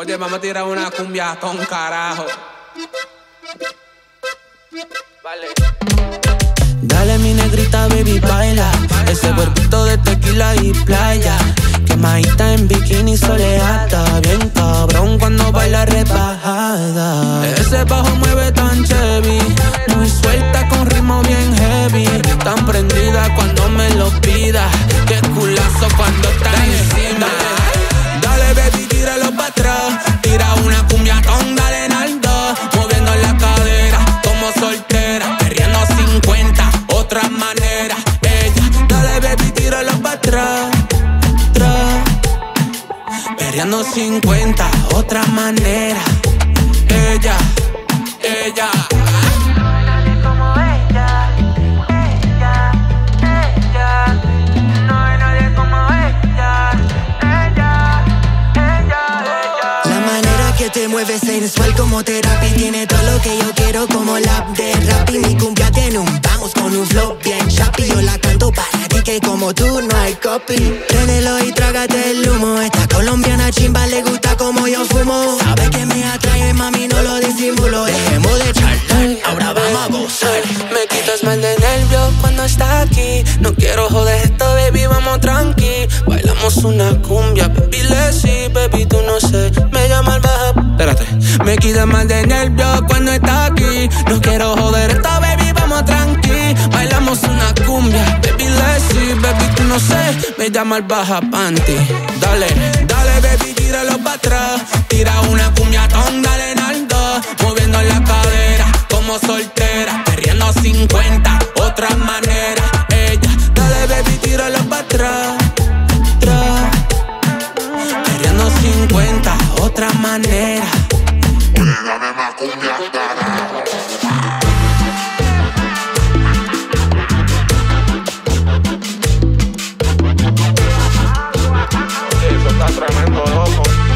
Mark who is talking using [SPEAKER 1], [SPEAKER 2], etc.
[SPEAKER 1] Oye, vamos a tirar una cumbia con carajo. Vale.
[SPEAKER 2] Dale mi negrita, baby, baila. Ese cuerpito de tequila y playa. Quemadita en bikini soleada. Bien cabrón cuando baila rebajada. Ese bajo mueve tan chevy. Muy suelta con ritmo bien heavy. Tan prendida cuando me lo pida. Ella, dale, baby, tíralo para atrás. Perreando 50, otra manera. Ella, ella.
[SPEAKER 3] como ella, ella, ella. No hay nadie como ella, ella, ella.
[SPEAKER 4] La manera que te mueves sensual como terapia Tiene todo lo que yo quiero como lap de rap Y mi bounce un flow bien chapi Yo la canto para ti que como tú no hay copy Préndelo y trágate el humo Esta colombiana chimba le gusta como yo fumo Sabe que me atrae mami no lo disimulo Dejemos de charlar, ahora vamos a gozar
[SPEAKER 2] Me quitas mal de nervios cuando está aquí. No quiero joder esto, baby, vamos tranqui. Bailamos una cumbia, baby, let's see, baby, tú no sé. Me llama el baja. Espérate. Me quitas mal de nervios cuando está aquí. No quiero joder esto, baby, llama el baja panty. Dale, dale, baby, tíralo para atrás. Tira una cumbia ton, dale naldo. Moviendo la cadera como soltera. Perreando 50, otra manera. Ella, dale, baby, tíralo para atrás. Tra. Perreando 50, otra manera.
[SPEAKER 1] Eso Dame todo.